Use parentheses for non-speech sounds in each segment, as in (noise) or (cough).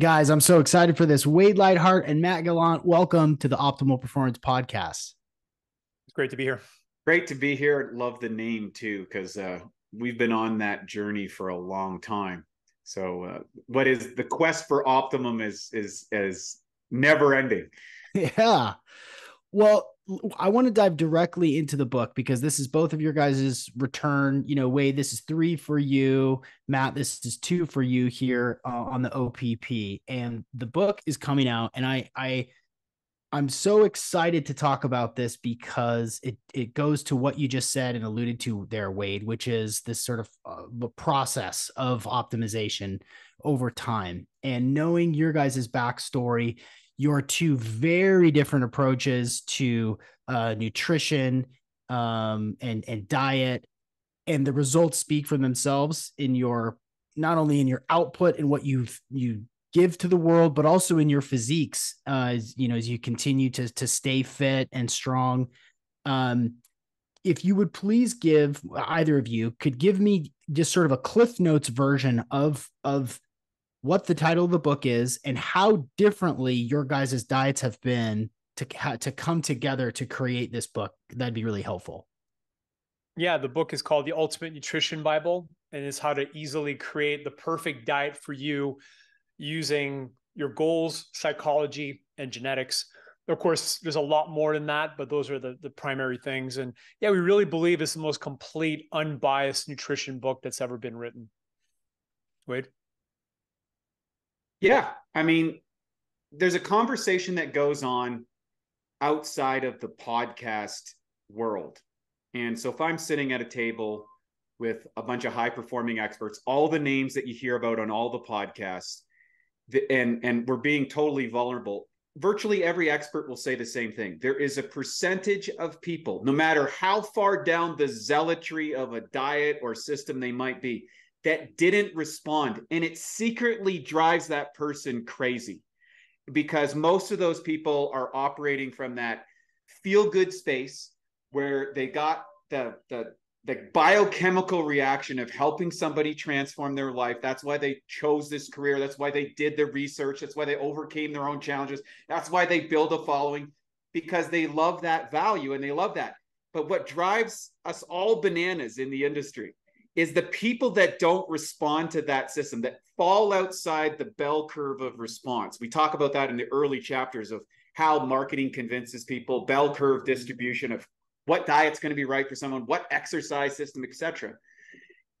Guys, I'm so excited for this. Wade Lightheart and Matt Gallant, welcome to the Optimal Performance Podcast. It's great to be here. Great to be here. Love the name too, because uh, we've been on that journey for a long time. So, uh, what is the quest for optimum is is is never ending. (laughs) Yeah. Well, I want to dive directly into the book because this is both of your guys' return. You know, Wade, this is three for you. Matt, this is two for you here uh, on the OPP. And the book is coming out, and I, I, I'm so excited to talk about this because it it goes to what you just said and alluded to there, Wade, which is this sort of uh, process of optimization over time and knowing your guys' backstory your two very different approaches to uh, nutrition um, and and diet, and the results speak for themselves in your not only in your output and what you you give to the world, but also in your physiques. Uh, as, you know, as you continue to to stay fit and strong. Um, if you would please give either of you could give me just sort of a cliff notes version of of what the title of the book is and how differently your guys' diets have been to to come together to create this book. That'd be really helpful. Yeah the book is called the ultimate nutrition bible and is how to easily create the perfect diet for you using your goals psychology and genetics. Of course there's a lot more than that but those are the, the primary things. And yeah we really believe it's the most complete unbiased nutrition book that's ever been written. Wade yeah. I mean, there's a conversation that goes on outside of the podcast world. And so if I'm sitting at a table with a bunch of high performing experts, all the names that you hear about on all the podcasts, and and we're being totally vulnerable. Virtually every expert will say the same thing. There is a percentage of people, no matter how far down the zealotry of a diet or system they might be, that didn't respond. And it secretly drives that person crazy because most of those people are operating from that feel good space where they got the, the, the biochemical reaction of helping somebody transform their life. That's why they chose this career. That's why they did the research. That's why they overcame their own challenges. That's why they build a following because they love that value and they love that. But what drives us all bananas in the industry is the people that don't respond to that system that fall outside the bell curve of response. We talk about that in the early chapters of how marketing convinces people, bell curve mm-hmm. distribution of what diet's going to be right for someone, what exercise system, etc.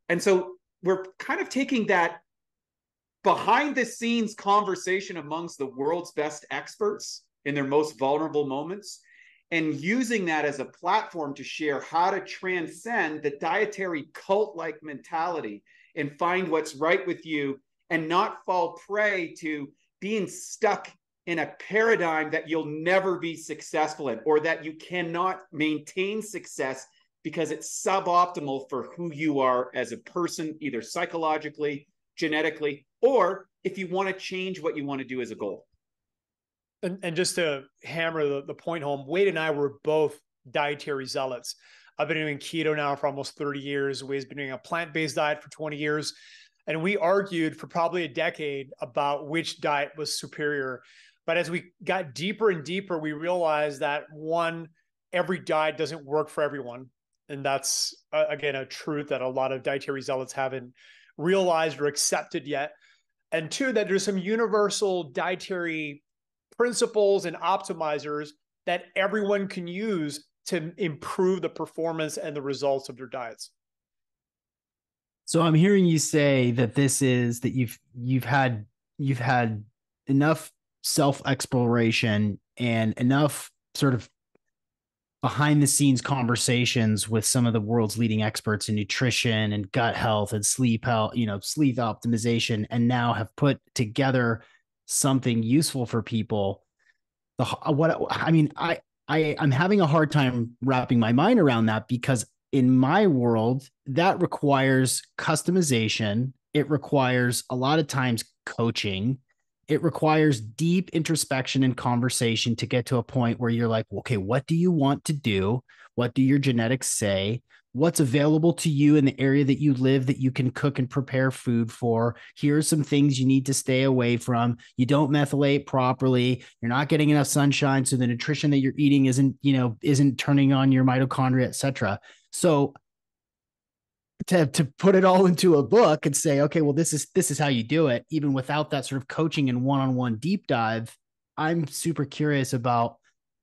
And so we're kind of taking that behind the scenes conversation amongst the world's best experts in their most vulnerable moments and using that as a platform to share how to transcend the dietary cult like mentality and find what's right with you and not fall prey to being stuck in a paradigm that you'll never be successful in or that you cannot maintain success because it's suboptimal for who you are as a person, either psychologically, genetically, or if you want to change what you want to do as a goal and, and just to hammer the, the point home, Wade and I were both dietary zealots. I've been doing keto now for almost 30 years. Wade's been doing a plant based diet for 20 years. And we argued for probably a decade about which diet was superior. But as we got deeper and deeper, we realized that one, every diet doesn't work for everyone. And that's, uh, again, a truth that a lot of dietary zealots haven't realized or accepted yet. And two, that there's some universal dietary principles and optimizers that everyone can use to improve the performance and the results of their diets. So I'm hearing you say that this is that you've you've had you've had enough self exploration and enough sort of behind the scenes conversations with some of the world's leading experts in nutrition and gut health and sleep health, you know, sleep optimization, and now have put together something useful for people the uh, what i mean i i i'm having a hard time wrapping my mind around that because in my world that requires customization it requires a lot of times coaching it requires deep introspection and conversation to get to a point where you're like, okay, what do you want to do? What do your genetics say? What's available to you in the area that you live that you can cook and prepare food for? Here are some things you need to stay away from. You don't methylate properly. You're not getting enough sunshine, so the nutrition that you're eating isn't, you know, isn't turning on your mitochondria, etc. So to to put it all into a book and say, okay, well, this is this is how you do it, even without that sort of coaching and one-on-one deep dive. I'm super curious about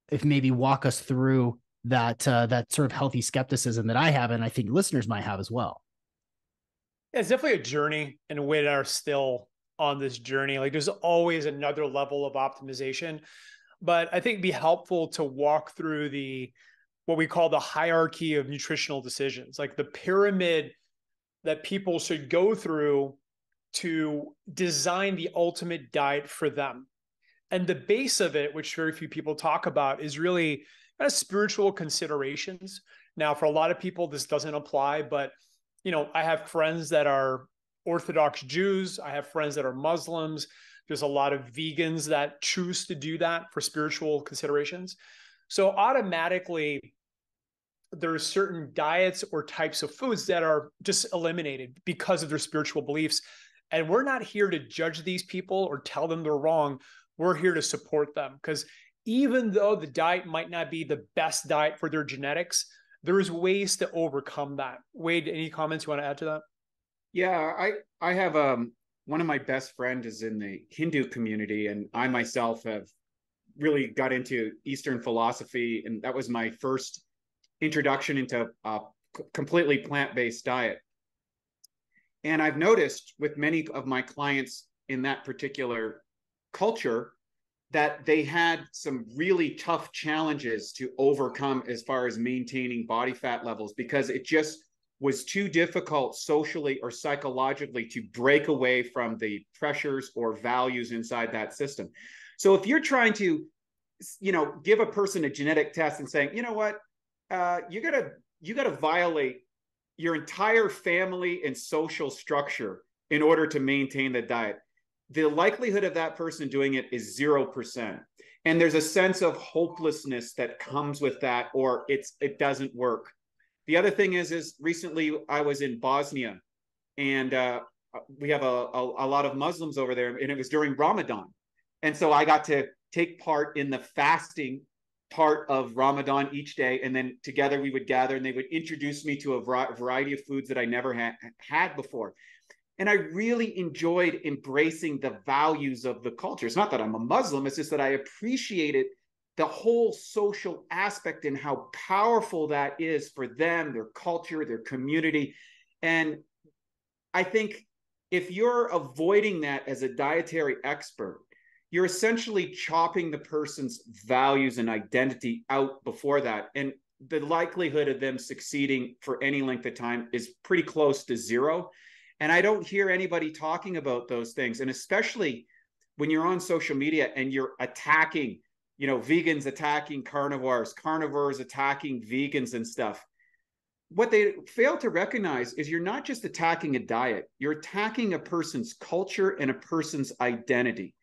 if maybe walk us through that uh, that sort of healthy skepticism that I have, and I think listeners might have as well. It's definitely a journey, and we are still on this journey. Like, there's always another level of optimization, but I think it'd be helpful to walk through the what we call the hierarchy of nutritional decisions, like the pyramid that people should go through to design the ultimate diet for them. And the base of it, which very few people talk about, is really of spiritual considerations. Now, for a lot of people, this doesn't apply, but you know, I have friends that are Orthodox Jews, I have friends that are Muslims. There's a lot of vegans that choose to do that for spiritual considerations. So automatically, there are certain diets or types of foods that are just eliminated because of their spiritual beliefs. And we're not here to judge these people or tell them they're wrong. We're here to support them because even though the diet might not be the best diet for their genetics, there's ways to overcome that. Wade, any comments you want to add to that? Yeah, I I have um one of my best friends is in the Hindu community, and I myself have really got into Eastern philosophy, and that was my first introduction into a completely plant-based diet. And I've noticed with many of my clients in that particular culture that they had some really tough challenges to overcome as far as maintaining body fat levels because it just was too difficult socially or psychologically to break away from the pressures or values inside that system. So if you're trying to, you know, give a person a genetic test and saying, you know what, uh, you gotta you gotta violate your entire family and social structure in order to maintain the diet. The likelihood of that person doing it is zero percent, and there's a sense of hopelessness that comes with that, or it's it doesn't work. The other thing is, is recently I was in Bosnia, and uh, we have a, a, a lot of Muslims over there, and it was during Ramadan and so I got to take part in the fasting part of Ramadan each day. And then together we would gather and they would introduce me to a variety of foods that I never ha- had before. And I really enjoyed embracing the values of the culture. It's not that I'm a Muslim, it's just that I appreciated the whole social aspect and how powerful that is for them, their culture, their community. And I think if you're avoiding that as a dietary expert, you're essentially chopping the person's values and identity out before that. And the likelihood of them succeeding for any length of time is pretty close to zero. And I don't hear anybody talking about those things. And especially when you're on social media and you're attacking, you know, vegans attacking carnivores, carnivores attacking vegans and stuff. What they fail to recognize is you're not just attacking a diet, you're attacking a person's culture and a person's identity.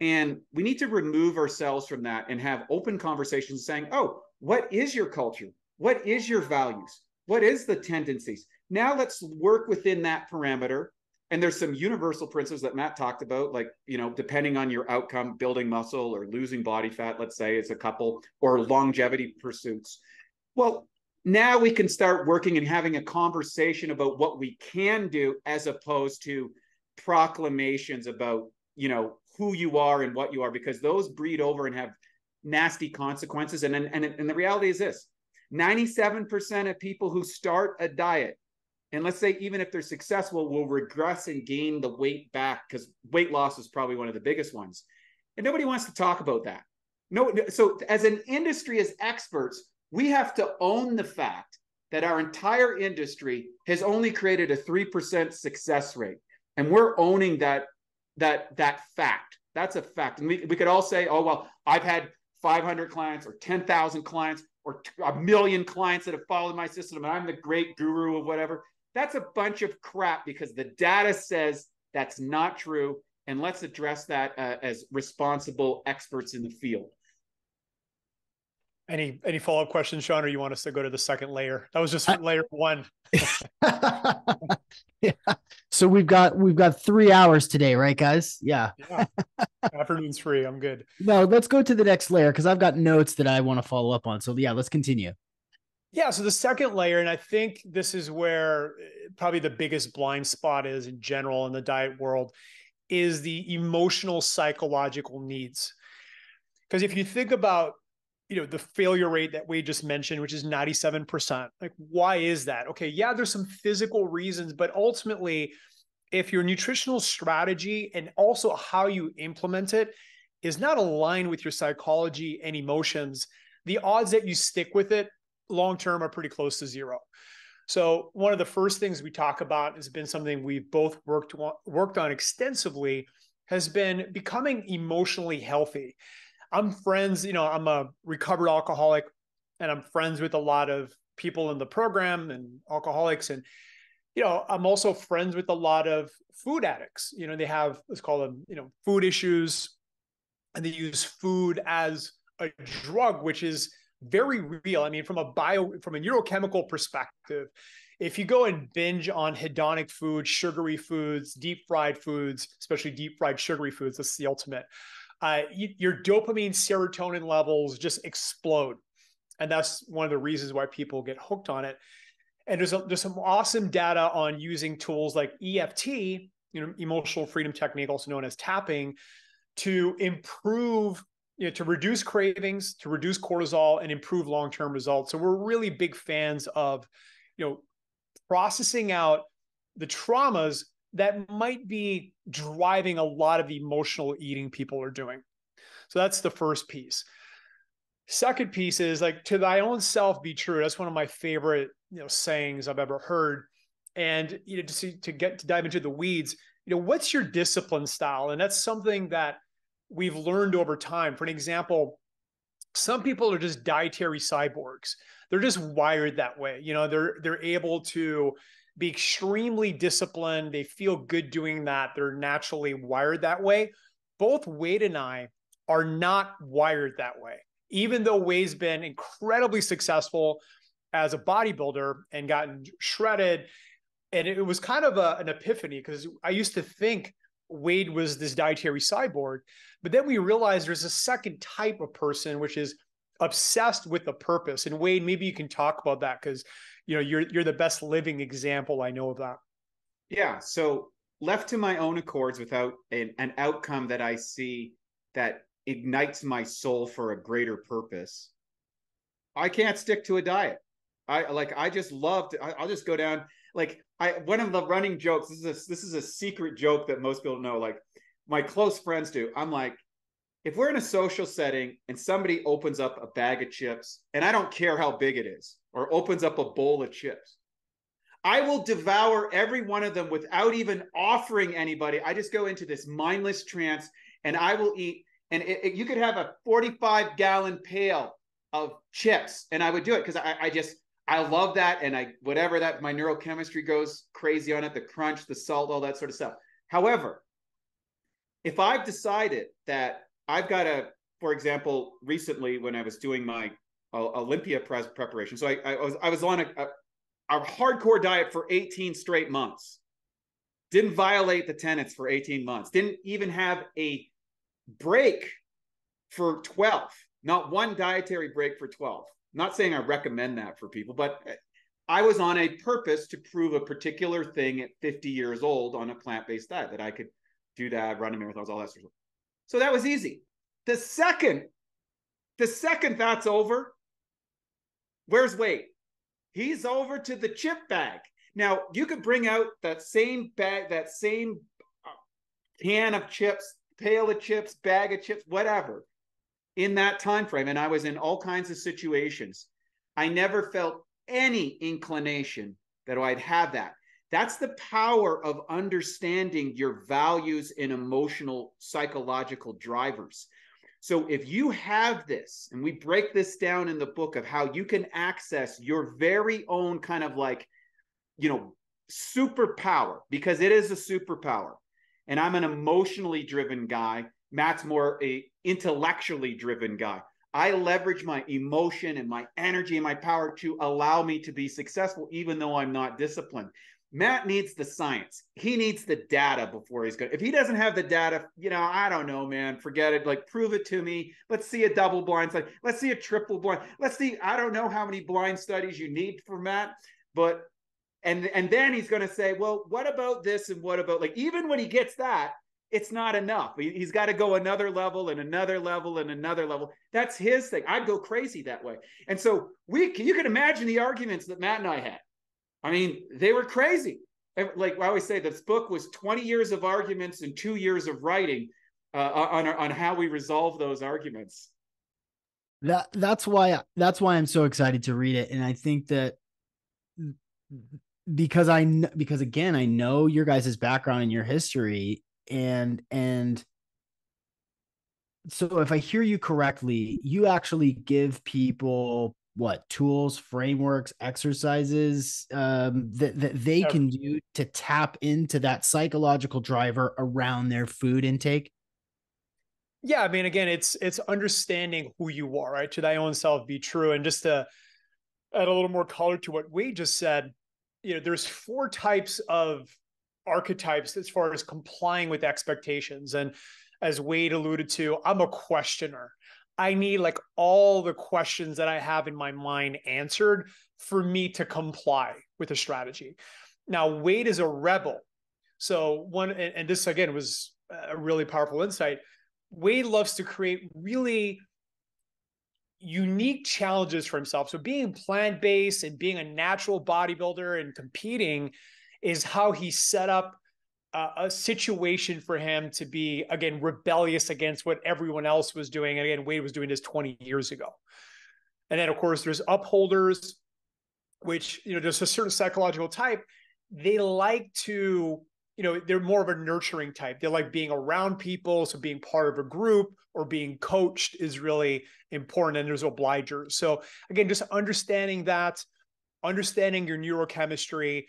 And we need to remove ourselves from that and have open conversations saying, oh, what is your culture? What is your values? What is the tendencies? Now let's work within that parameter. And there's some universal principles that Matt talked about, like, you know, depending on your outcome, building muscle or losing body fat, let's say, as a couple, or longevity pursuits. Well, now we can start working and having a conversation about what we can do as opposed to proclamations about, you know, who you are and what you are because those breed over and have nasty consequences. And, and, and the reality is this 97% of people who start a diet, and let's say even if they're successful, we'll regress and gain the weight back because weight loss is probably one of the biggest ones. And nobody wants to talk about that. No, so as an industry, as experts, we have to own the fact that our entire industry has only created a 3% success rate. And we're owning that that that fact. That's a fact. And we, we could all say, oh, well, I've had 500 clients or 10,000 clients or a million clients that have followed my system and I'm the great guru of whatever. That's a bunch of crap because the data says that's not true. and let's address that uh, as responsible experts in the field. Any any follow up questions, Sean, or you want us to go to the second layer? That was just I, layer one. (laughs) yeah. So we've got we've got three hours today, right, guys? Yeah. yeah. Afternoon's free. I'm good. (laughs) No, let's go to the next layer because I've got notes that I want to follow up on. So yeah, let's continue. Yeah. So the second layer, and I think this is where eh, probably the biggest blind spot is in general in the diet world, is the emotional psychological needs. Because if you think about you know the failure rate that we just mentioned which is 97% like why is that okay yeah there's some physical reasons but ultimately if your nutritional strategy and also how you implement it is not aligned with your psychology and emotions the odds that you stick with it long term are pretty close to zero so one of the first things we talk about has been something we've both worked worked on extensively has been becoming emotionally healthy I'm friends, you know, I'm a recovered alcoholic and I'm friends with a lot of people in the program and alcoholics and you know, I'm also friends with a lot of food addicts. You know, they have let's call them, you know, food issues and they use food as a drug which is very real. I mean, from a bio from a neurochemical perspective, if you go and binge on hedonic foods, sugary foods, deep fried foods, especially deep fried sugary foods, that's the ultimate uh, your dopamine serotonin levels just explode and that's one of the reasons why people get hooked on it and there's, a, there's some awesome data on using tools like eft you know emotional freedom technique also known as tapping to improve you know to reduce cravings to reduce cortisol and improve long-term results so we're really big fans of you know processing out the traumas that might be driving a lot of emotional eating people are doing. So that's the first piece. Second piece is like to thy own self be true. That's one of my favorite, you know, sayings I've ever heard. And you know, to see to get to dive into the weeds, you know, what's your discipline style? And that's something that we've learned over time. For an example, some people are just dietary cyborgs. They're just wired that way. You know, they're they're able to be extremely disciplined. They feel good doing that. They're naturally wired that way. Both Wade and I are not wired that way. Even though Wade's been incredibly successful as a bodybuilder and gotten shredded, and it was kind of a, an epiphany because I used to think Wade was this dietary cyborg, but then we realized there's a second type of person, which is obsessed with the purpose. And Wade, maybe you can talk about that because you know you're you're the best living example I know of that. Yeah. So left to my own accords without an, an outcome that I see that ignites my soul for a greater purpose, I can't stick to a diet. I like I just love to I, will just go down like I one of the running jokes, this is a this is a secret joke that most people know. Like my close friends do. I'm like, if we're in a social setting and somebody opens up a bag of chips, and I don't care how big it is, or opens up a bowl of chips, I will devour every one of them without even offering anybody. I just go into this mindless trance and I will eat. And it, it, you could have a 45 gallon pail of chips, and I would do it because I, I just, I love that. And I, whatever that, my neurochemistry goes crazy on it the crunch, the salt, all that sort of stuff. However, if I've decided that I've got a, for example, recently when I was doing my uh, Olympia pre- preparation, so I, I, was I was on a, a, a hardcore diet for 18 straight months. Didn't violate the tenets for 18 months. Didn't even have a break for 12. Not one dietary break for 12. Not saying I recommend that for people, but I was on a purpose to prove a particular thing at 50 years old on a plant based diet that I could do that, run a marathons, all that sort of stuff. So that was easy. The second, the second that's over, where's Wade? He's over to the chip bag. Now you could bring out that same bag, that same uh, can of chips, pail of chips, bag of chips, whatever, in that time frame. And I was in all kinds of situations. I never felt any inclination that I'd have that. That's the power of understanding your values and emotional psychological drivers. So if you have this, and we break this down in the book of how you can access your very own kind of like, you know, superpower, because it is a superpower. and I'm an emotionally driven guy. Matt's more a intellectually driven guy. I leverage my emotion and my energy and my power to allow me to be successful, even though I'm not disciplined. Matt needs the science. He needs the data before he's good. If he doesn't have the data, you know, I don't know, man. Forget it. Like, prove it to me. Let's see a double blind study. Let's see a triple blind. Let's see. I don't know how many blind studies you need for Matt, but and and then he's going to say, well, what about this and what about like even when he gets that, it's not enough. He, has got to go another level and another level and another level. That's his thing. I'd go crazy that way. And so we, you can imagine the arguments that Matt and I had. I mean, they were crazy. Like I always say, this book was 20 years of arguments and two years of writing uh, on on how we resolve those arguments. That that's why that's why I'm so excited to read it, and I think that because I because again I know your guys' background and your history, and and so if i hear you correctly you actually give people what tools frameworks exercises um, that, that they can do to tap into that psychological driver around their food intake? Yeah i mean again it's it's understanding who you are right? To thy own self be true. And just to add a little more color to what we just said you know there's four types of archetypes as far as complying with expectations. And as Wade alluded to, I'm a questioner. I need like all the questions that I have in my mind answered for me to comply with a strategy. Now, Wade is a rebel. So, one, and, and this again was a really powerful insight. Wade loves to create really unique challenges for himself. So, being plant based and being a natural bodybuilder and competing is how he set up uh, a situation for him to be again rebellious against what everyone else was doing. And again, Wade was doing this 20 years ago. And then of course there's upholders, which you know there's a certain psychological type. They like to, you know, they're more of a nurturing type. They like being around people, so being part of a group or being coached is really important. And there's obligers. So again, just understanding that, understanding your neurochemistry,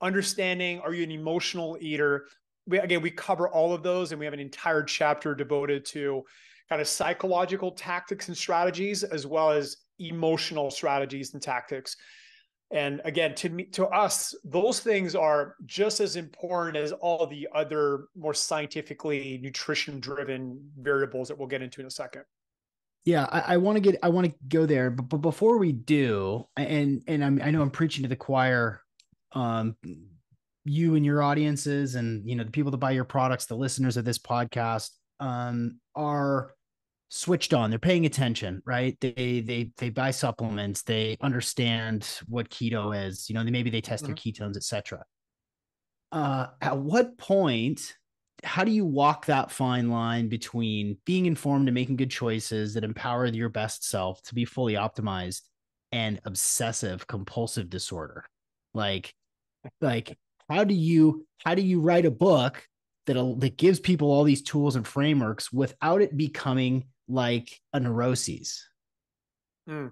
understanding are you an emotional eater? We, again we cover all of those and we have an entire chapter devoted to kind of psychological tactics and strategies as well as emotional strategies and tactics. And again to me to us those things are just as important as all the other more scientifically nutrition driven variables that we'll get into in a second. Yeah i, I want to get i want to go there but, but before we do and and I'm, i know i'm preaching to the choir um, you and your audiences and you know the people that buy your products the listeners of this podcast um, are switched on. They're paying attention right? They they they buy supplements. They understand what keto is you know they, maybe they test mm-hmm. their ketones etc uh at what point how do you walk that fine line between being informed and making good choices that empower your best self to be fully optimized and obsessive compulsive disorder? Like like how do you how do you write a book that that gives people all these tools and frameworks without it becoming like a neuroses? Mm.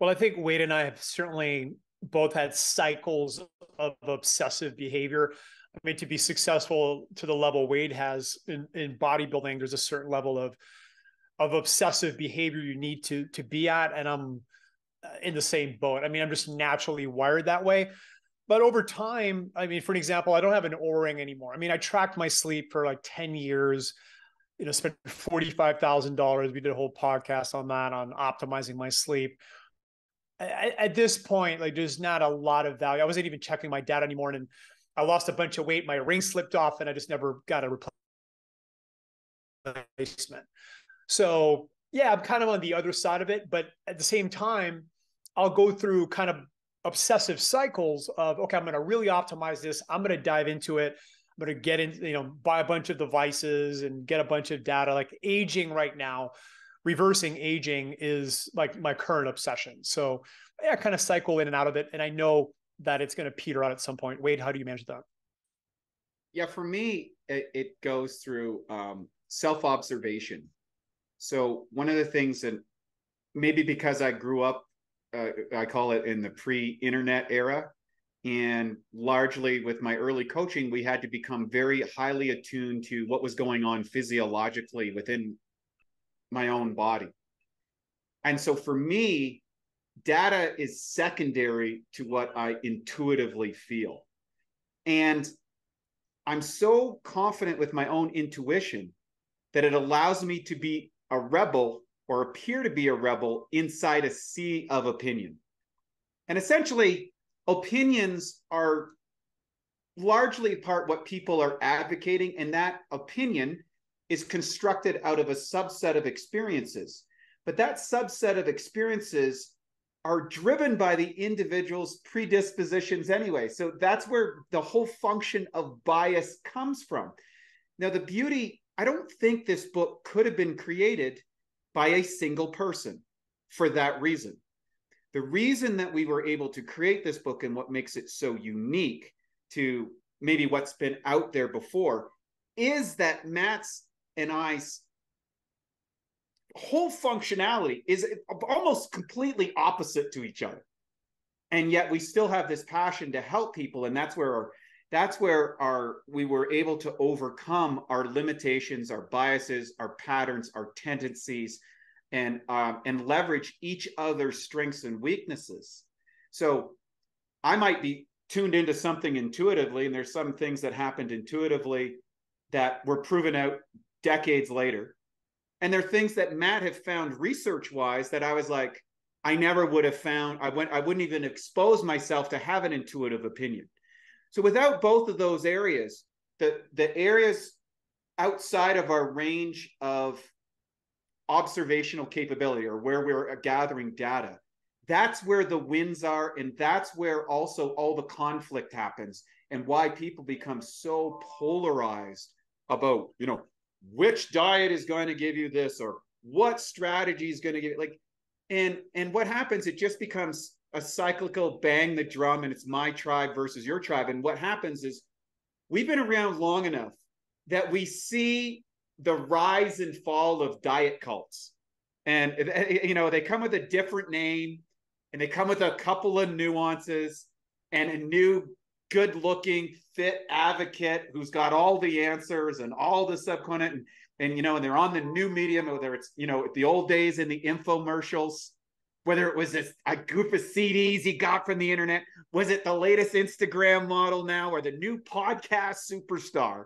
well i think wade and i have certainly both had cycles of obsessive behavior. I mean to be successful to the level wade has in, in bodybuilding there's a certain level of of obsessive behavior you need to to be at and i'm uh, in the same boat. I mean i'm just naturally wired that way but over time, I mean, for an example, I don't have an Oura ring anymore. I mean, I tracked my sleep for like 10 years, you know, spent $45,000. We did a whole podcast on that, on optimizing my sleep. At, at this point, like there's not a lot of value. I wasn't even checking my data anymore. And I lost a bunch of weight. My ring slipped off and I just never got a replacement. So yeah, I'm kind of on the other side of it. But at the same time, I'll go through kind of obsessive cycles of okay i'm going to really optimize this. I'm going to dive into it. I'm going to get in you know buy a bunch of devices and get a bunch of data. Like aging right now reversing aging is like my current obsession. So yeah, I kind of cycle in and out of it and i know that it's going to peter out at some point. Wade how do you manage that? Yeah for me it, it goes through um, self-observation. So one of the things that maybe because i grew up uh, I call it in the pre-internet era. And largely with my early coaching, we had to become very highly attuned to what was going on physiologically within my own body. And so for me, data is secondary to what I intuitively feel. And I'm so confident with my own intuition that it allows me to be a rebel or appear to be a rebel inside a sea of opinion. And essentially, opinions are largely part what people are advocating, and that opinion is constructed out of a subset of experiences. But that subset of experiences are driven by the individual's predispositions anyway. So that's where the whole function of bias comes from. Now, the beauty, I don't think this book could have been created by a single person for that reason. The reason that we were able to create this book and what makes it so unique to maybe what's been out there before is that Matt's and I's whole functionality is almost completely opposite to each other. And yet we still have this passion to help people. And that's where our that's where our we were able to overcome our limitations, our biases, our patterns, our tendencies, and um, and leverage each other's strengths and weaknesses. So I might be tuned into something intuitively, and there's some things that happened intuitively that were proven out decades later. And there are things that Matt have found research wise that I was like, I never would have found. I went. I wouldn't even expose myself to have an intuitive opinion. So without both of those areas, the the areas outside of our range of observational capability or where we're gathering data, that's where the wins are, and that's where also all the conflict happens, and why people become so polarized about you know which diet is going to give you this or what strategy is going to give it like and and what happens it just becomes a cyclical bang the drum and it's my tribe versus your tribe. And what happens is we've been around long enough that we see the rise and fall of diet cults. And, (laughs) you know, they come with a different name and they come with a couple of nuances and a new good looking fit advocate who's got all the answers and all the subcontinent and, and you know and they're on the new medium whether it's you know the old days in the infomercials whether it was a, a goof of CDs he got from the internet, was it the latest Instagram model now or the new podcast superstar?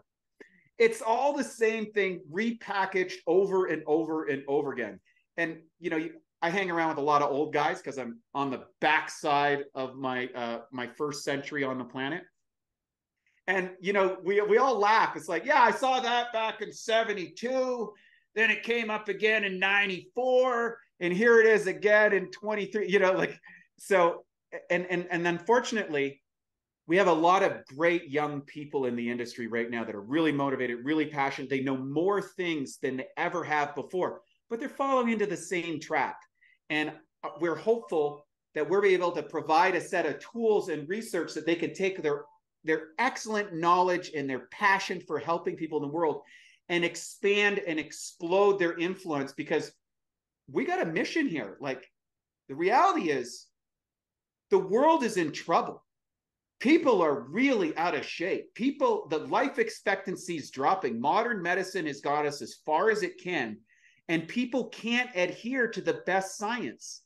It's all the same thing repackaged over and over and over again. And you know, I hang around with a lot of old guys because I'm on the backside of my uh, my first century on the planet. And you know, we we all laugh. It's like, yeah, I saw that back in '72. Then it came up again in '94 and here it is again in 23 you know like so and and and unfortunately we have a lot of great young people in the industry right now that are really motivated really passionate. They know more things than they ever have before but they're falling into the same trap. And uh, we're hopeful that we're able to provide a set of tools and research that they can take their their excellent knowledge and their passion for helping people in the world and expand and explode their influence because we got a mission here. Like the reality is the world is in trouble. People are really out of shape. People, the life expectancy is dropping. Modern medicine has got us as far as it can, and people can't adhere to the best science.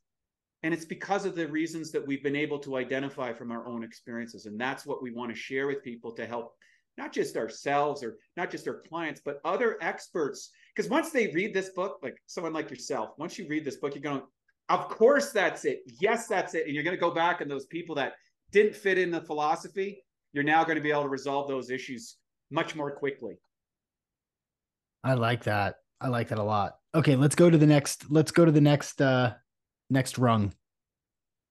And it's because of the reasons that we've been able to identify from our own experiences. And that's what we want to share with people to help not just ourselves or not just our clients, but other experts because once they read this book, like someone like yourself, once you read this book, you're going, of course that's it. Yes, that's it. And you're going to go back and those people that didn't fit in the philosophy, you're now going to be able to resolve those issues much more quickly. I like that. I like that a lot. Okay, let's go to the next. Let's go to the next uh next rung.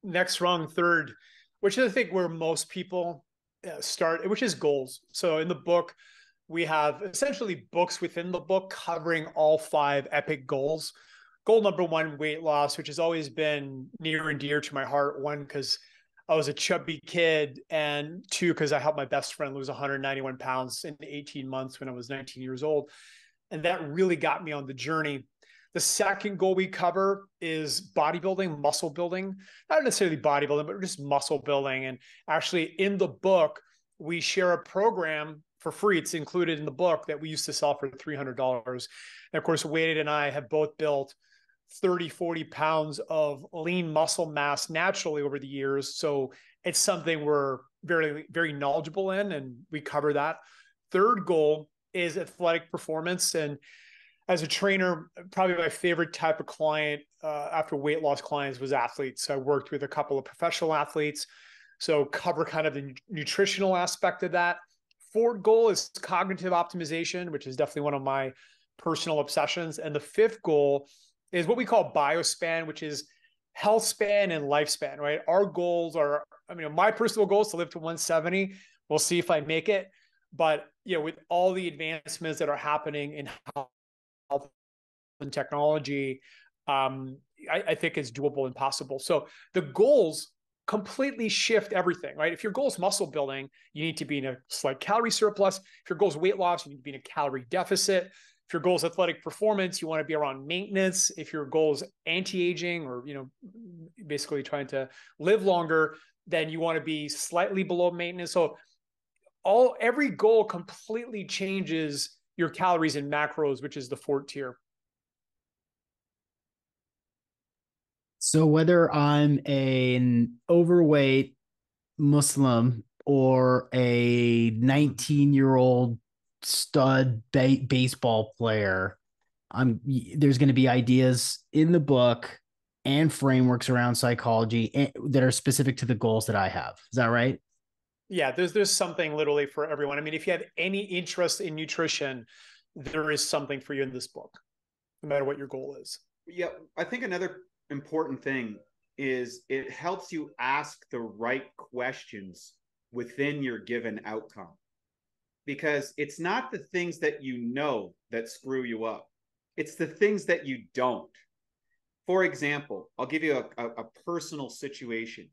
Next rung, third, which is I think where most people Uh, start, which is goals. So in the book, we have essentially books within the book covering all five epic goals. Goal number one, weight loss, which has always been near and dear to my heart. One, because I was a chubby kid, and two, because I helped my best friend lose 191 pounds in 18 months when I was 19 years old. And that really got me on the journey. The second goal we cover is bodybuilding, muscle building, not necessarily bodybuilding, but just muscle building. And actually, in the book, we share a program for free. It's included in the book that we used to sell for $300. And of course, Wade and I have both built 30, 40 pounds of lean muscle mass naturally over the years. So it's something we're very, very knowledgeable in, and we cover that. Third goal is athletic performance. And as a trainer, probably my favorite type of client uh, after weight loss clients was athletes. I worked with a couple of professional athletes. So cover kind of the nutritional aspect of that. Fourth goal is cognitive optimization, which is definitely one of my personal obsessions. And the fifth goal is what we call biospan, which is health span and lifespan, right? Our goals are, I mean, my personal goal is to live to 170. We'll see if I make it. But, you know, with all the advancements that are happening in health and technology, um, I, I think is doable and possible. So the goals completely shift everything, right? If your goal is muscle building, you need to be in a slight calorie surplus. If your goal is weight loss, you need to be in a calorie deficit. If your goal is athletic performance, you want to be around maintenance. If your goal is anti-aging or, you know, basically trying to live longer, then you want to be slightly below maintenance. So all every goal completely changes your calories and macros, which is the fourth tier. So whether I'm an overweight Muslim or a 19 year old stud ba- baseball player. I'm there's going to be ideas in the book and frameworks around psychology eh, that are specific to the goals that I have. Is that right? Yeah, there's there's something literally for everyone. I mean, if you have any interest in nutrition, there is something for you in this book, no matter what your goal is. Yeah, I think another important thing is it helps you ask the right questions within your given outcome because it's not the things that you know that screw you up. It's the things that you don't. For example, I'll give you a, a, a personal situation.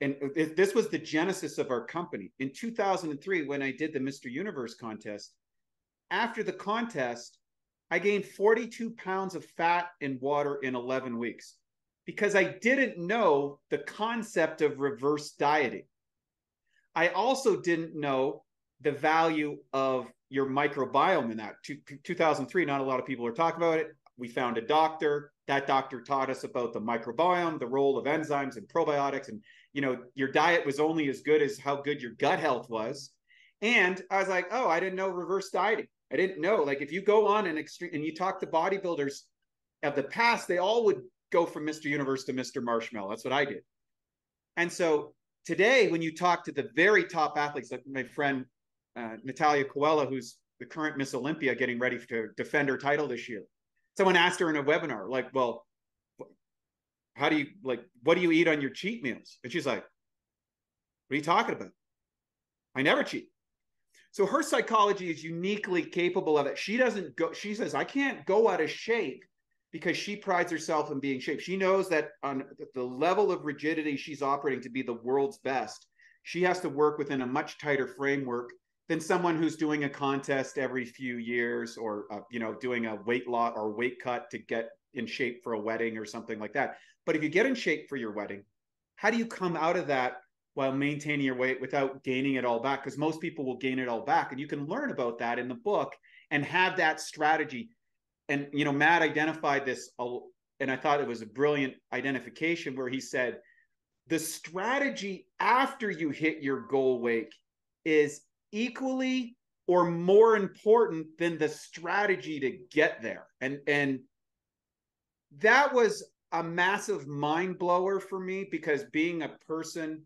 And this was the genesis of our company. In 2003, when I did the Mr. Universe contest, after the contest, I gained 42 pounds of fat and water in 11 weeks because I didn't know the concept of reverse dieting. I also didn't know the value of your microbiome in that. 2003, not a lot of people are talking about it. We found a doctor. That doctor taught us about the microbiome, the role of enzymes and probiotics. And, you know, your diet was only as good as how good your gut health was. And I was like, oh, I didn't know reverse dieting. I didn't know. Like, if you go on an extreme and you talk to bodybuilders of the past, they all would go from Mr. Universe to Mr. Marshmallow. That's what I did. And so today, when you talk to the very top athletes, like my friend uh, Natalia Coelho, who's the current Miss Olympia, getting ready to defend her title this year. Someone asked her in a webinar, like, "Well, how do you like? What do you eat on your cheat meals?" And she's like, "What are you talking about? I never cheat." So her psychology is uniquely capable of it. She doesn't go. She says, "I can't go out of shape." Because she prides herself in being shape. She knows that on the level of rigidity she's operating to be the world's best, she has to work within a much tighter framework than someone who's doing a contest every few years or uh, you know doing a weight loss or weight cut to get in shape for a wedding or something like that but if you get in shape for your wedding how do you come out of that while maintaining your weight without gaining it all back because most people will gain it all back and you can learn about that in the book and have that strategy and you know matt identified this and i thought it was a brilliant identification where he said the strategy after you hit your goal weight is equally or more important than the strategy to get there. And and that was a massive mind blower for me because being a person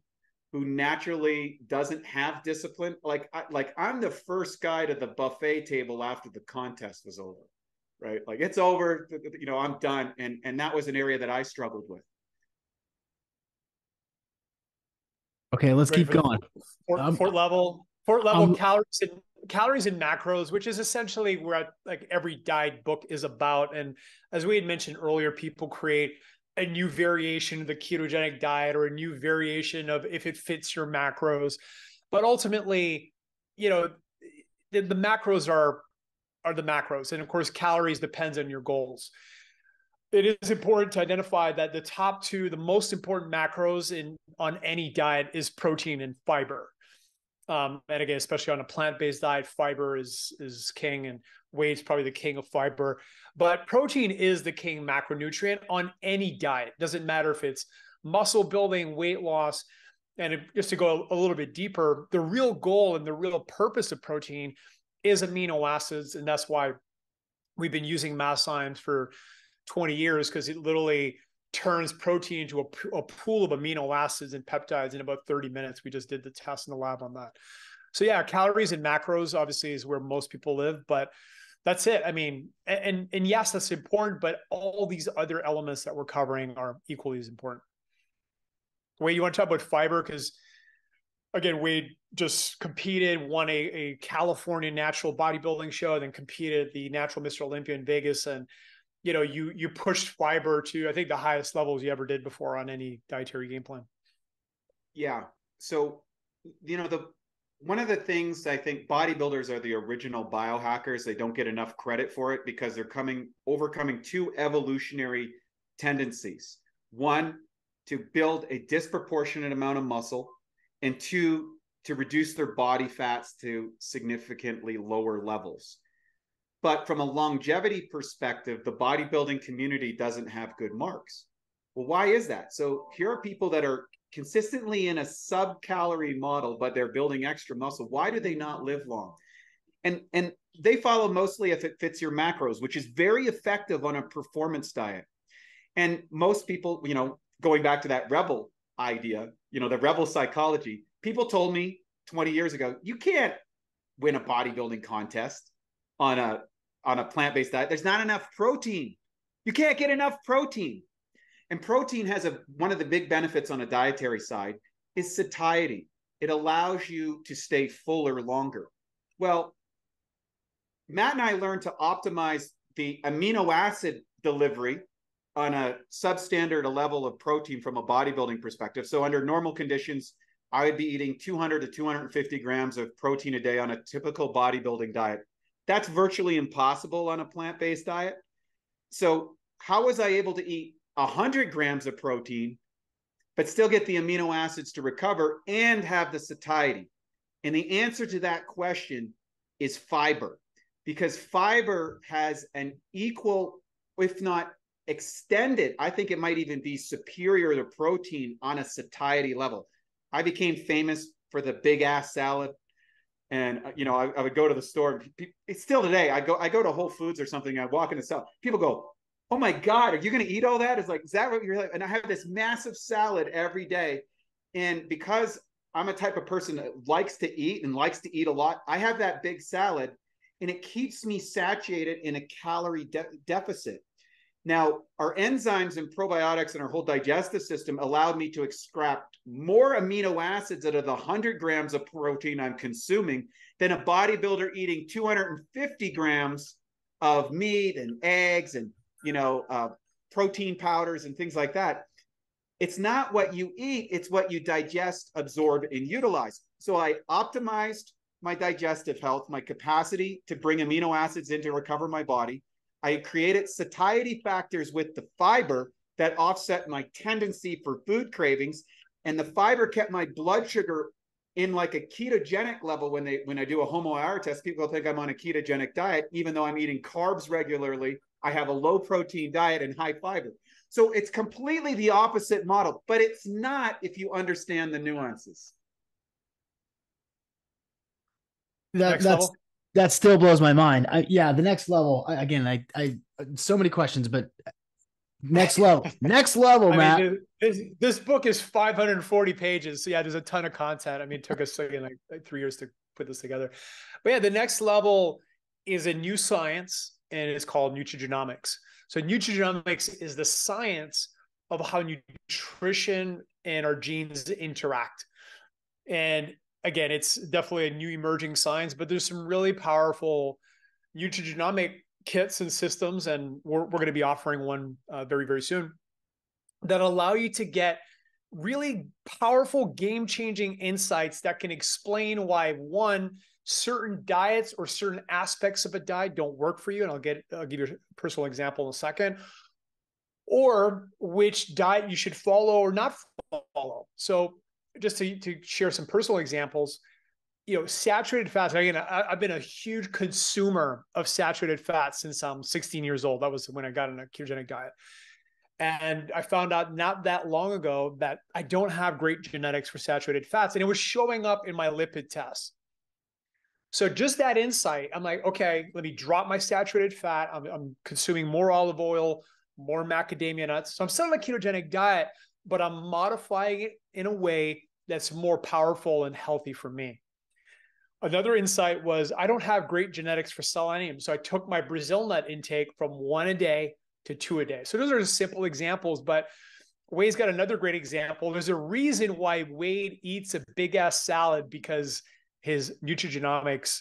who naturally doesn't have discipline like I, like I'm the first guy to the buffet table after the contest was over right? Like it's over you know I'm done. And and that was an area that I struggled with. Okay let's keep going. Fort, um, fort level Fort level um, calories and calories and macros, which is essentially where like every diet book is about. And as we had mentioned earlier, people create a new variation of the ketogenic diet or a new variation of if it fits your macros. But ultimately, you know, the, the macros are are the macros, and of course, calories depends on your goals. it is important to identify that the top two, the most important macros in on any diet is protein and fiber. Um, and again, especially on a plant-based diet, fiber is is king, and Wade's probably the king of fiber. But protein is the king macronutrient on any diet. Doesn't matter if it's muscle building, weight loss, and just to go a little bit deeper, the real goal and the real purpose of protein is amino acids, and that's why we've been using Masszymes for 20 years because it literally turns protein into a, a, pool of amino acids and peptides in about 30 minutes. We just did the test in the lab on that. So yeah, calories and macros obviously is where most people live, but that's it. I mean, and and yes, that's important, but all these other elements that we're covering are equally as important. Wade, you want to talk about fiber because again, Wade just competed, won a, a California natural bodybuilding show, then competed at the Natural Mr. Olympia in Vegas, and you know, you you pushed fiber to I think the highest levels you ever did before on any dietary game plan. Yeah. So, you know, the one of the things I think bodybuilders are the original biohackers. They don't get enough credit for it because they're coming overcoming two evolutionary tendencies. One, to build a disproportionate amount of muscle, and two, to reduce their body fats to significantly lower levels. But from a longevity perspective, the bodybuilding community doesn't have good marks. Well, why is that? So here are people that are consistently in a sub calorie model, but they're building extra muscle. Why do they not live long? And, and they follow mostly if it fits your macros, which is very effective on a performance diet. And most people, you know, going back to that rebel idea, you know, the rebel psychology, people told me 20 years ago, you can't win a bodybuilding contest on a on a plant-based diet there's not enough protein. You can't get enough protein. And protein has a one of the big benefits on a dietary side is satiety. It allows you to stay fuller longer. Well matt and i learned to optimize the amino acid delivery on a substandard level of protein from a bodybuilding perspective. So under normal conditions i would be eating 200 to 250 grams of protein a day on a typical bodybuilding diet that's virtually impossible on a plant based diet. So, how was I able to eat 100 grams of protein, but still get the amino acids to recover and have the satiety? And the answer to that question is fiber, because fiber has an equal, if not extended, I think it might even be superior to protein on a satiety level. I became famous for the big ass salad and uh, you know I, I, would go to the store it's still today i go i go to whole foods or something i walk in the store people go oh my god are you going to eat all that? It's like is that what you're like? And i have this massive salad every day and because i'm a type of person that likes to eat and likes to eat a lot i have that big salad and it keeps me saturated in a calorie de- deficit now, our enzymes and probiotics and our whole digestive system allowed me to extract more amino acids out of the 100 grams of protein I'm consuming than a bodybuilder eating 250 grams of meat and eggs and, you know, uh, protein powders and things like that. It's not what you eat, it's what you digest, absorb, and utilize. So I optimized my digestive health, my capacity to bring amino acids in to recover my body. I created satiety factors with the fiber that offset my tendency for food cravings. And the fiber kept my blood sugar in like a ketogenic level when they when I do a HOMA-IR test, people think I'm on a ketogenic diet, even though I'm eating carbs regularly. I have a low protein diet and high fiber. So it's completely the opposite model, but it's not if you understand the nuances. That, that's level? That still blows my mind. I, yeah, the next level. I, again, I, I, so many questions, but next level, (laughs) next level, I Matt. Mean, this, this, book is 540 pages. So yeah, there's a ton of content. I mean, it took us again like, like three years to put this together. But yeah, the next level is a new science, and it's called nutrigenomics. So nutrigenomics is the science of how nutrition and our genes interact. And again, it's definitely a new emerging science, but there's some really powerful nutrigenomic kits and systems, and we're, we're going to be offering one uh, very, very soon that allow you to get really powerful game changing insights that can explain why one certain diets or certain aspects of a diet don't work for you and i'll get i'll give you a personal example in a second or which diet you should follow or not follow. So, just to, to share some personal examples, you know, saturated fats. Again, I, have been a huge consumer of saturated fats since I'm 16 years old. That was when I got on a ketogenic diet. And I found out not that long ago that I don't have great genetics for saturated fats. And it was showing up in my lipid tests. So just that insight, I'm like, okay, let me drop my saturated fat. I'm, I'm consuming more olive oil, more macadamia nuts. So I'm still on a ketogenic diet, but I'm modifying it in a way that's more powerful and healthy for me. Another insight was I don't have great genetics for selenium. So I took my Brazil nut intake from one a day to two a day. So those are simple examples, but Wade's got another great example. There's a reason why Wade eats a big ass salad because his nutrigenomics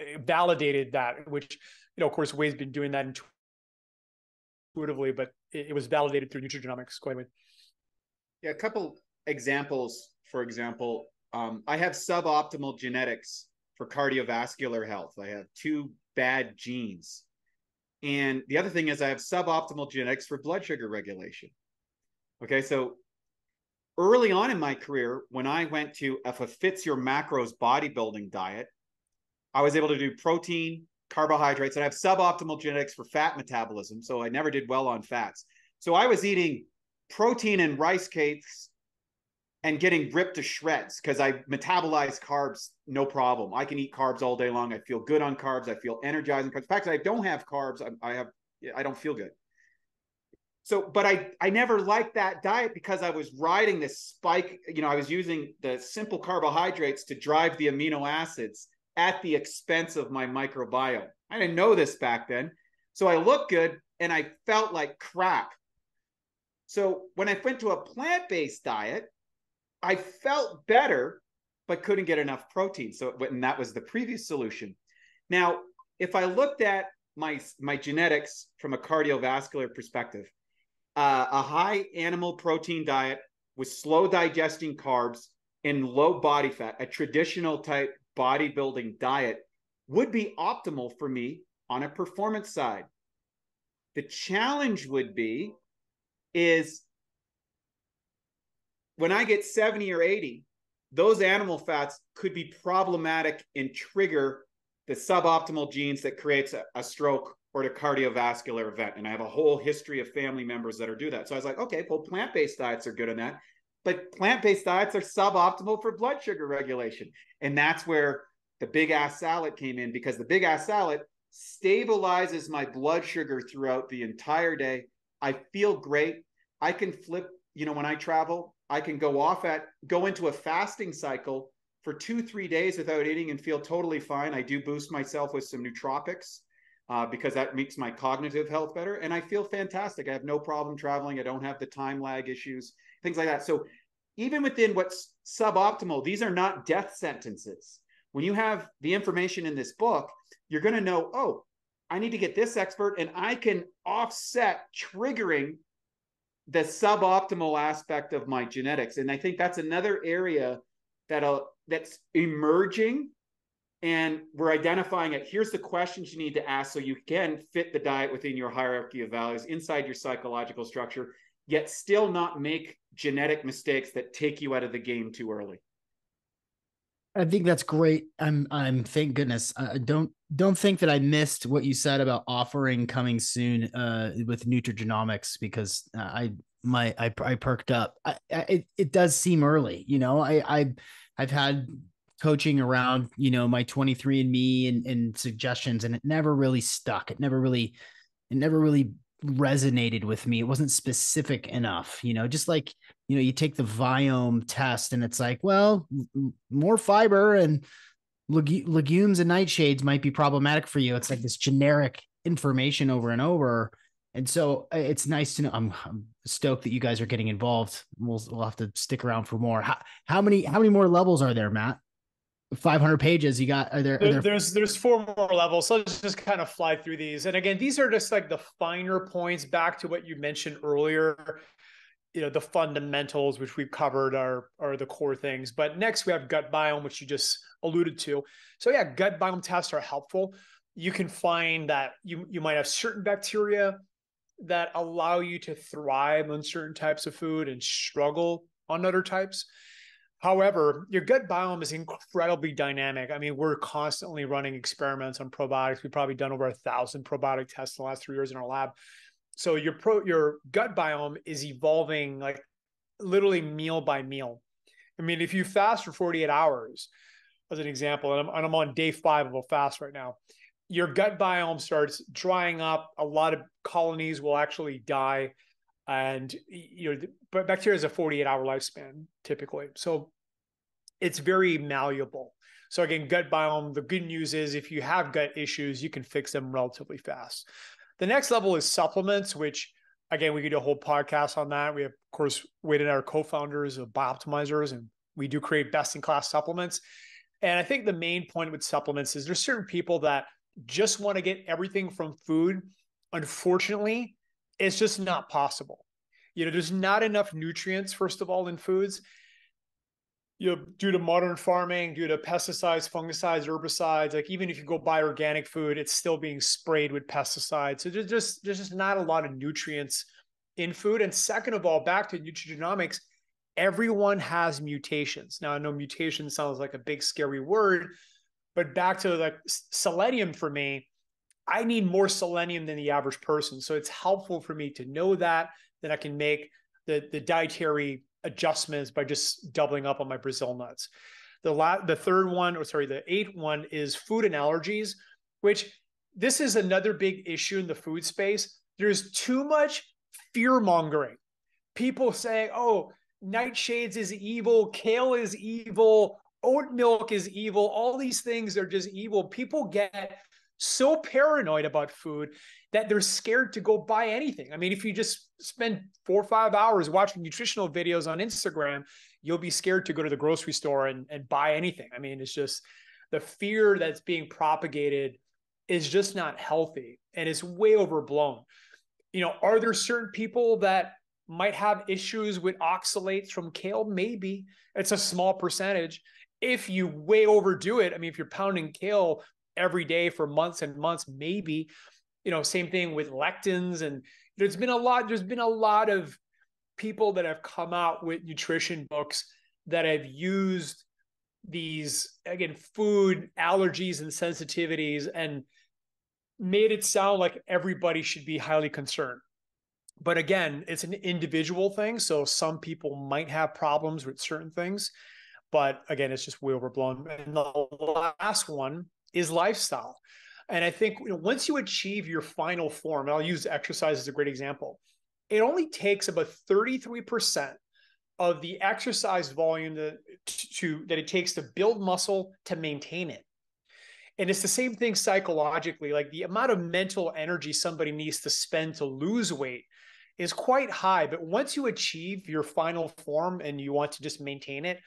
eh, validated that, which, you know, of course, Wade's been doing that intuitively, but it, was validated through nutrigenomics. Go ahead, Wade. Yeah, a couple examples. For example, um, I have suboptimal genetics for cardiovascular health. I have two bad genes. And the other thing is, I have suboptimal genetics for blood sugar regulation. Okay, so early on in my career, when I went to if a fits your macros bodybuilding diet, I was able to do protein, carbohydrates, and I have suboptimal genetics for fat metabolism. So I never did well on fats. So I was eating protein and rice cakes and getting ripped to shreds because I metabolize carbs no problem. I can eat carbs all day long. I feel good on carbs. I feel energizing carbs. In fact, I don't have carbs. I, I have I don't feel good. So, but I I never liked that diet because I was riding this spike. You know, I was using the simple carbohydrates to drive the amino acids at the expense of my microbiome. I didn't know this back then. So I looked good and I felt like crap. So when I went to a plant-based diet, I felt better, but couldn't get enough protein. So, and that was the previous solution. Now, if I looked at my my genetics from a cardiovascular perspective, uh, a high animal protein diet with slow digesting carbs and low body fat, a traditional type bodybuilding diet, would be optimal for me on a performance side. The challenge would be is when I get 70 or 80, those animal fats could be problematic and trigger the suboptimal genes that creates a, a stroke or a cardiovascular event. And I have a whole history of family members that are do that. So I was like, okay, well, plant-based diets are good on that. But plant-based diets are suboptimal for blood sugar regulation. And that's where the big ass salad came in because the big ass salad stabilizes my blood sugar throughout the entire day. I feel great. I can flip, you know, when I travel, I can go off at go into a fasting cycle for two three days without eating and feel totally fine. I do boost myself with some nootropics uh, because that makes my cognitive health better, and I feel fantastic. I have no problem traveling. I don't have the time lag issues, things like that. So even within what's suboptimal, these are not death sentences. When you have the information in this book, you're going to know, oh, I need to get this expert, and I can offset triggering the suboptimal aspect of my genetics. And I think that's another area that uh, that's emerging and we're identifying it. Here's the questions you need to ask so you can fit the diet within your hierarchy of values inside your psychological structure, yet still not make genetic mistakes that take you out of the game too early. I think that's great. I'm I'm thank goodness. I don't don't think that I missed what you said about offering coming soon uh, with nutrigenomics because I my I, I perked up. I, I, it it does seem early, you know. I I I've had coaching around you know my 23andme and, and suggestions and it never really stuck it never really it never really resonated with me. It wasn't specific enough you know just like you know you take the viome test and it's like well more fiber and leg- legumes and nightshades might be problematic for you. It's like this generic information over and over. And so uh, it's nice to know I'm, I'm, stoked that you guys are getting involved. We'll, we'll have to stick around for more. How, how many how many more levels are there matt 500 pages you got are there, are there, there's there's four more levels so let's just kind of fly through these. And again these are just like the finer points back to what you mentioned earlier. You know the fundamentals which we've covered are are the core things. But next we have gut biome which you just alluded to. So yeah gut biome tests are helpful. You can find that you you might have certain bacteria that allow you to thrive on certain types of food and struggle on other types. However, your gut biome is incredibly dynamic. I mean, we're constantly running experiments on probiotics. We've probably done over a thousand probiotic tests in the last three years in our lab. So your pro your gut biome is evolving like literally meal by meal. I mean, if you fast for 48 hours, as an example, and I'm, and I'm on day five of a fast right now, your gut biome starts drying up. A lot of colonies will actually die and you know but bacteria has a 48 hour lifespan typically. So it's very malleable. So again gut biome the good news is if you have gut issues you can fix them relatively fast. The next level is supplements which again we could do a whole podcast on that. We have of course wade and our co-founders of bioptimizers and we do create best in class supplements. And i think the main point with supplements is there's certain people that just want to get everything from food. Unfortunately it's just not possible. You know, there's not enough nutrients, first of all, in foods. You know, due to modern farming, due to pesticides, fungicides, herbicides, like even if you go buy organic food, it's still being sprayed with pesticides. So there's just there's just not a lot of nutrients in food. And second of all, back to nutrigenomics, everyone has mutations. Now I know mutation sounds like a big scary word, but back to like selenium for me, I need more selenium than the average person. So it's helpful for me to know that, that I can make the, the dietary adjustments by just doubling up on my Brazil nuts. The la- the third one, or sorry, the eighth one is food and allergies, which this is another big issue in the food space. There's too much fear mongering. People say, oh, nightshades is evil, kale is evil, oat milk is evil. All these things are just evil. People get so paranoid about food that they're scared to go buy anything. I mean, if you just spend four or five hours watching nutritional videos on Instagram, you'll be scared to go to the grocery store and, and buy anything. I mean, it's just the fear that's being propagated is just not healthy and it's way overblown. You know, are there certain people that might have issues with oxalates from kale? Maybe it's a small percentage. If you way overdo it, I mean, if you're pounding kale every day for months and months, maybe. You know, same thing with lectins. And there's been a lot, there's been a lot of people that have come out with nutrition books that have used these again food allergies and sensitivities and made it sound like everybody should be highly concerned but again it's an individual thing so some people might have problems with certain things but again it's just way overblown and the last one is lifestyle. And I think you know, once you achieve your final form, and I'll use exercise as a great example, it only takes about 33% of the exercise volume that, to, that it takes to build muscle to maintain it. And it's the same thing psychologically. Like the amount of mental energy somebody needs to spend to lose weight is quite high. But once you achieve your final form and you want to just maintain it,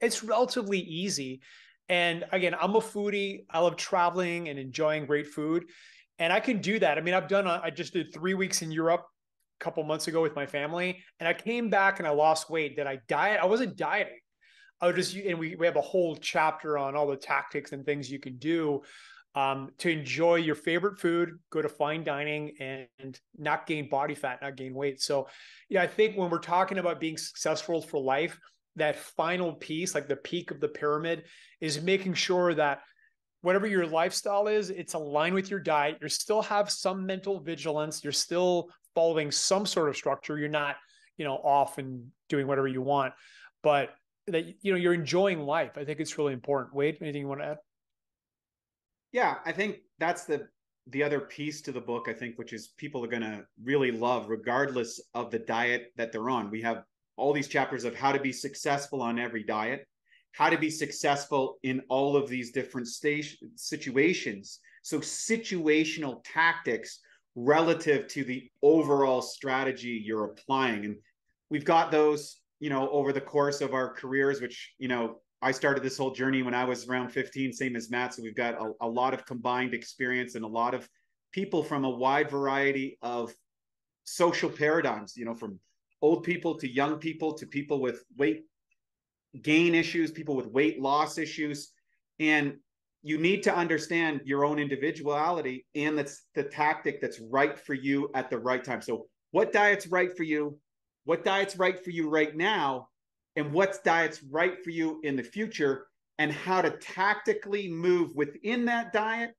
it's relatively easy. And again, I'm a foodie. I love traveling and enjoying great food. And I can do that. I mean, I've done, a, I just did three weeks in Europe a couple months ago with my family. And I came back and I lost weight. Did I diet? I wasn't dieting. I was just, and we, we have a whole chapter on all the tactics and things you can do um, to enjoy your favorite food, go to fine dining and not gain body fat, not gain weight. So, yeah, I think when we're talking about being successful for life, that final piece, like the peak of the pyramid, is making sure that whatever your lifestyle is, it's aligned with your diet. You still have some mental vigilance. You're still following some sort of structure. You're not, you know, off and doing whatever you want, but that you know you're enjoying life. I think it's really important. Wade, anything you want to add? Yeah, I think that's the the other piece to the book. I think, which is people are going to really love, regardless of the diet that they're on. We have all these chapters of how to be successful on every diet, how to be successful in all of these different station situations. So situational tactics relative to the overall strategy you're applying. And we've got those, you know, over the course of our careers, which, you know, I started this whole journey when I was around 15, same as Matt. So we've got a, a lot of combined experience and a lot of people from a wide variety of social paradigms, you know, from old people to young people to people with weight gain issues, people with weight loss issues. And you need to understand your own individuality and that's the tactic that's right for you at the right time. So, what diet's right for you? What diet's right for you right now? And what diet's right for you in the future? And how to tactically move within that diet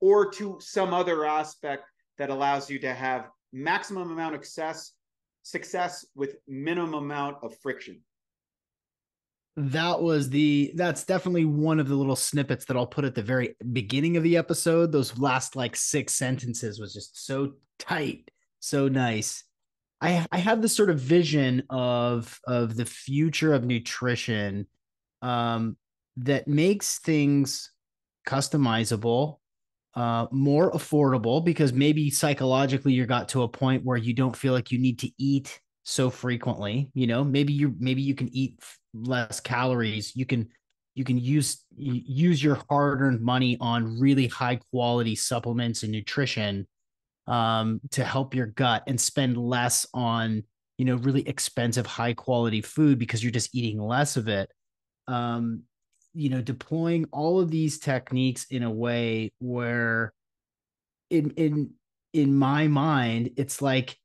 or to some other aspect that allows you to have maximum amount of success success with minimum amount of friction that was the that's definitely one of the little snippets that I'll put at the very beginning of the episode. Those last like six sentences was just so tight, so nice. I I have this sort of vision of of the future of nutrition um that makes things customizable, uh more affordable because maybe psychologically you got to a point where you don't feel like you need to eat so frequently you know? Maybe you maybe you can eat less calories. You can you can use use your hard-earned money on really high quality supplements and nutrition um, to help your gut and spend less on you know really expensive high quality food because you're just eating less of it. Um, you know deploying all of these techniques in a way where in in in my mind it's like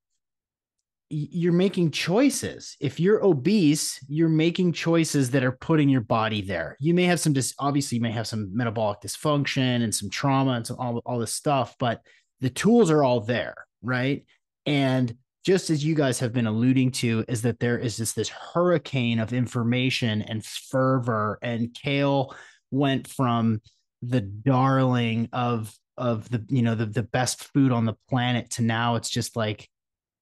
you're making choices. If you're obese, you're making choices that are putting your body there. You may have some dis obviously you may have some metabolic dysfunction and some trauma and some all, all this stuff, but the tools are all there, right? And just as you guys have been alluding to, is that there is just this hurricane of information and fervor, and kale went from the darling of of the you know the, the best food on the planet to now it's just like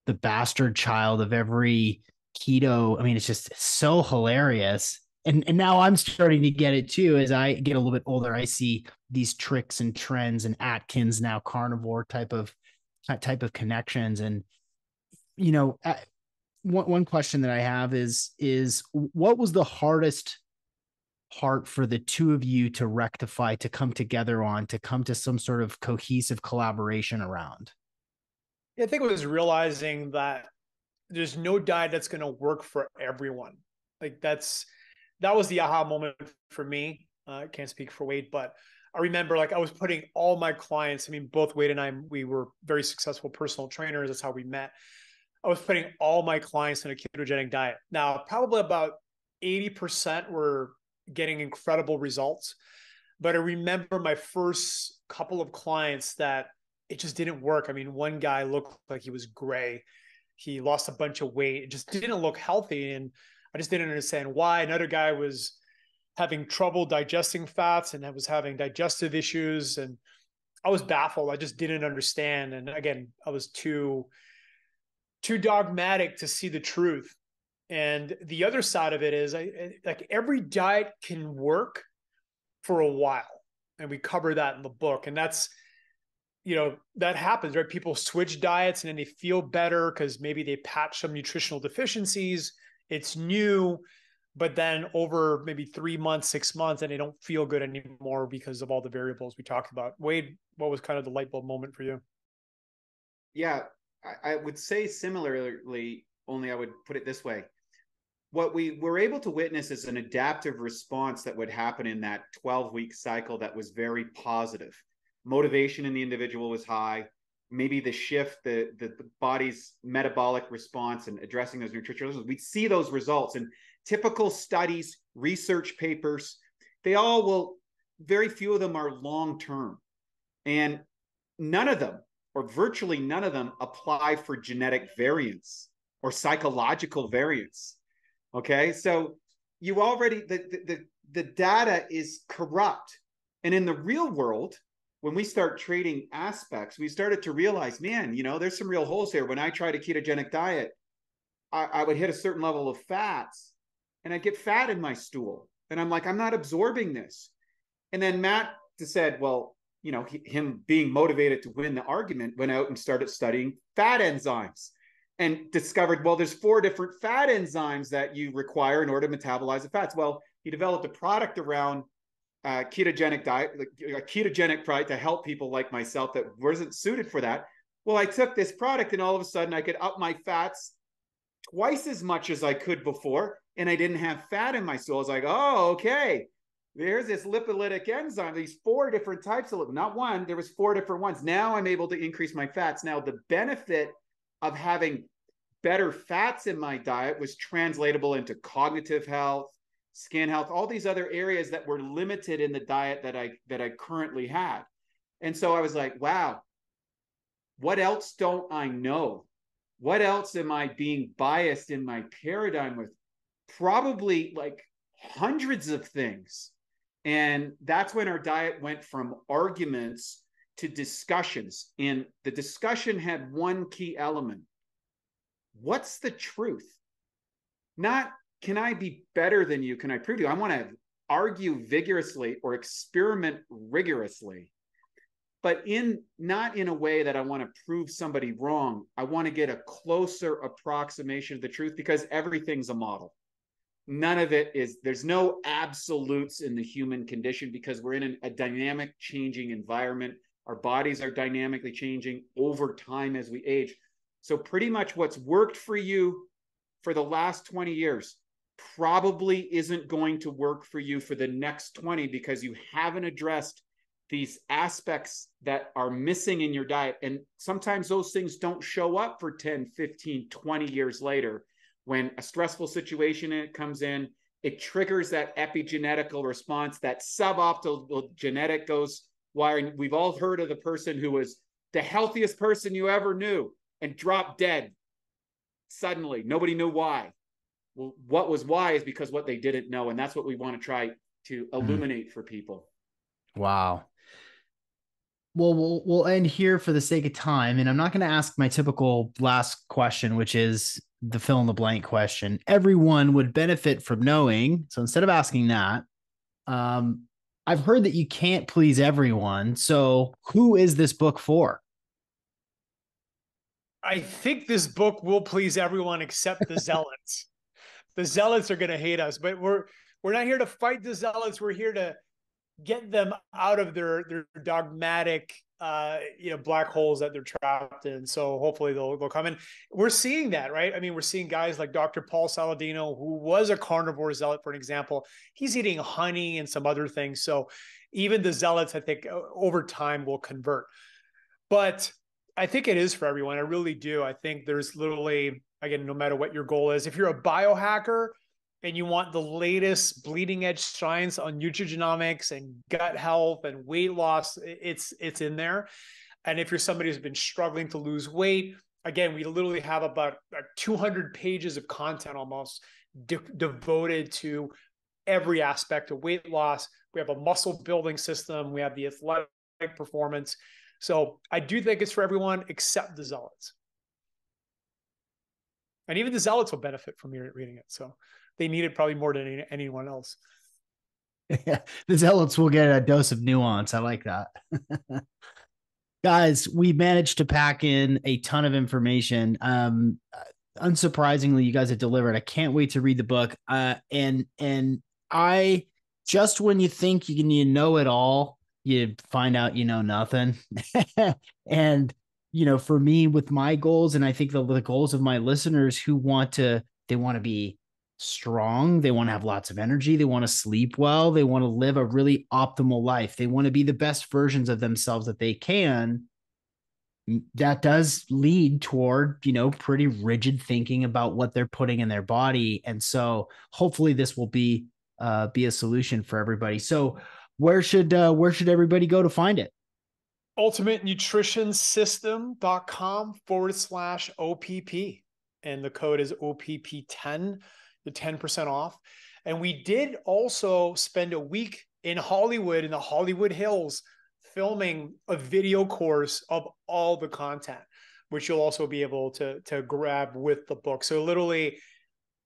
the bastard child of every keto. I mean, it's just so hilarious. And and now I'm starting to get it too. As I get a little bit older, I see these tricks and trends and Atkins now carnivore type of type of connections. And you know, one one question that I have is is what was the hardest part for the two of you to rectify, to come together on, to come to some sort of cohesive collaboration around? I think it was realizing that there's no diet that's going to work for everyone. Like that's that was the aha moment for me. Uh, can't speak for Wade, but I remember like I was putting all my clients. I mean, both Wade and I, we were very successful personal trainers. That's how we met. I was putting all my clients in a ketogenic diet. Now, probably about 80% were getting incredible results. But I remember my first couple of clients that it just didn't work. I mean, one guy looked like he was gray. He lost a bunch of weight. It just didn't look healthy. And I just didn't understand why. Another guy was having trouble digesting fats and was having digestive issues. And I was baffled. I just didn't understand. And again, I was too too dogmatic to see the truth. And the other side of it is I, like every diet can work for a while. And we cover that in the book. And that's you know that happens right people switch diets and then they feel better because maybe they patch some nutritional deficiencies it's new but then over maybe three months six months and they don't feel good anymore because of all the variables we talked about wade what was kind of the light bulb moment for you yeah i, would say similarly only i would put it this way. What we were able to witness is an adaptive response that would happen in that 12 week cycle that was very positive. Motivation in the individual was high. Maybe the shift the, the, the body's metabolic response and addressing those nutritional we'd see those results. And typical studies research papers they all will very few of them are long term and none of them or virtually none of them apply for genetic variants or psychological variants okay so you already the, the the data is corrupt and in the real world when we start trading aspects, we started to realize, man, you know, there's some real holes here. When I tried a ketogenic diet, I, I would hit a certain level of fats and I'd get fat in my stool. And I'm like, I'm not absorbing this. And then Matt said, well, you know, he, him being motivated to win the argument, went out and started studying fat enzymes and discovered, well, there's four different fat enzymes that you require in order to metabolize the fats. Well, he developed a product around uh, ketogenic diet, a ketogenic product to help people like myself that wasn't suited for that. Well, I took this product and all of a sudden I could up my fats twice as much as I could before, and I didn't have fat in my stool. I was like, oh, okay. There's this lipolytic enzyme, these four different types of lipid, not one, there was four different ones. Now I'm able to increase my fats. Now the benefit of having better fats in my diet was translatable into cognitive health, skin health, all these other areas that were limited in the diet that I that I currently had. And so I was like, wow, what else don't I know? What else am I being biased in my paradigm with? Probably like hundreds of things. And that's when our diet went from arguments to discussions. And the discussion had one key element what's the truth? Not can I be better than you? Can I prove to you? I want to argue vigorously or experiment rigorously, but in not in a way that I want to prove somebody wrong. I want to get a closer approximation of the truth because everything's a model. None of it is, there's no absolutes in the human condition because we're in an, a dynamic, changing environment. Our bodies are dynamically changing over time as we age. So, pretty much what's worked for you for the last 20 years probably isn't going to work for you for the next 20 because you haven't addressed these aspects that are missing in your diet. And sometimes those things don't show up for 10, 15, 20 years later. When a stressful situation comes in, it triggers that epigenetical response, that suboptimal genetic goes wiring. We've all heard of the person who was the healthiest person you ever knew and dropped dead suddenly. Nobody knew why. Well, what was why is because what they didn't know. And that's what we want to try to hmm. illuminate mm. for people. Wow. Well, we'll we'll end here for the sake of time, and I'm not going to ask my typical last question, which is the fill in the blank question. Everyone would benefit from knowing. So instead of asking that, um, I've heard that you can't please everyone. So who is this book for? I think this book will please everyone except the (laughs) zealots. the zealots are going to hate us, but we're we're not here to fight the zealots. We're here to get them out of their their dogmatic uh you know black holes that they're trapped in. So hopefully they'll they'll come in. We're seeing that right? I mean we're seeing guys like dr paul saladino who was a carnivore zealot for an example. He's eating honey and some other things. So even the zealots i think over time will convert. But I think it is for everyone. I really do. I think there's literally, again, no matter what your goal is, if you're a biohacker and you want the latest bleeding edge science on nutrigenomics and gut health and weight loss, it's it's in there. And if you're somebody who's been struggling to lose weight, again, we literally have about uh, 200 pages of content almost de- devoted to every aspect of weight loss. We have a muscle building system. We have the athletic performance. So I do think it's for everyone except the zealots. And even the zealots will benefit from reading it. So they need it probably more than any, anyone else. Yeah, the zealots will get a dose of nuance. I like that. (laughs) Guys, we managed to pack in a ton of information. Um, unsurprisingly, you guys have delivered. I can't wait to read the book. Uh, and and I just when you think you can you know it all, you find out you know nothing. (laughs) and you know, for me with my goals, and I think the, the goals of my listeners who want to, they want to be strong, they want to have lots of energy, they want to sleep well, they want to live a really optimal life, they want to be the best versions of themselves that they can. That does lead toward, you know, pretty rigid thinking about what they're putting in their body. And so hopefully this will be uh be a solution for everybody. So where should uh, where should everybody go to find it? ultimatenutritionsystem.com forward slash OPP. And the code is OPP10, the 10% off. And we did also spend a week in Hollywood, in the Hollywood Hills, filming a video course of all the content, which you'll also be able to, to grab with the book. So literally,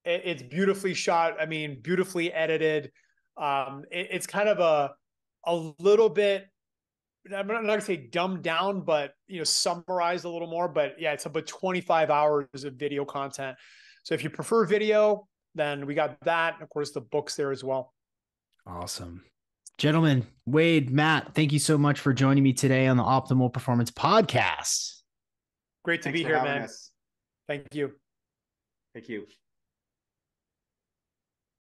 it's beautifully shot. I mean, beautifully edited. Um, it, it's kind of a a little bit I'm not, going to say dumbed down, but you know, summarized a little more. But yeah, it's about 25 hours of video content. So if you prefer video, then we got that. Of course, the books there as well. Awesome. Gentlemen, Wade, Matt, thank you so much for joining me today on the Optimal Performance Podcast. Great to Thanks be here, man. Us. Thank you. Thank you.